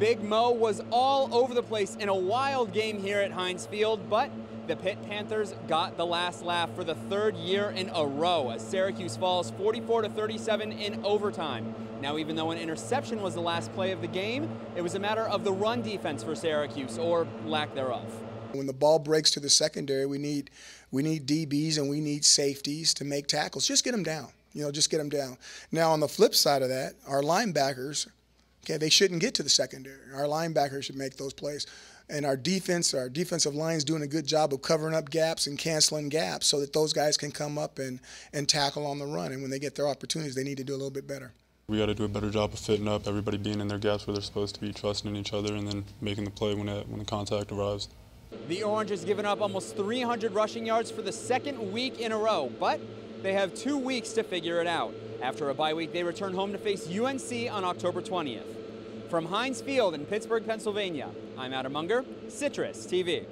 Big Mo was all over the place in a wild game here at Heinz Field, but the Pitt Panthers got the last laugh for the third year in a row as Syracuse falls 44 to 37 in overtime. Now, even though an interception was the last play of the game, it was a matter of the run defense for Syracuse, or lack thereof. When the ball breaks to the secondary, we need we need DBs and we need safeties to make tackles. Just get them down. You know, just get them down. Now, on the flip side of that, our linebackers, okay, they shouldn't get to the secondary. Our linebackers should make those plays. And our defense, our defensive line is doing a good job of covering up gaps and canceling gaps so that those guys can come up and, and tackle on the run. And when they get their opportunities, they need to do a little bit better. We got to do a better job of fitting up, everybody being in their gaps where they're supposed to be, trusting in each other, and then making the play when, it, when the contact arrives. The Orange has given up almost 300 rushing yards for the second week in a row, but they have two weeks to figure it out. After a bye week, they return home to face UNC on October 20th. From Heinz Field in Pittsburgh, Pennsylvania, I'm Adam Unger, Citrus TV.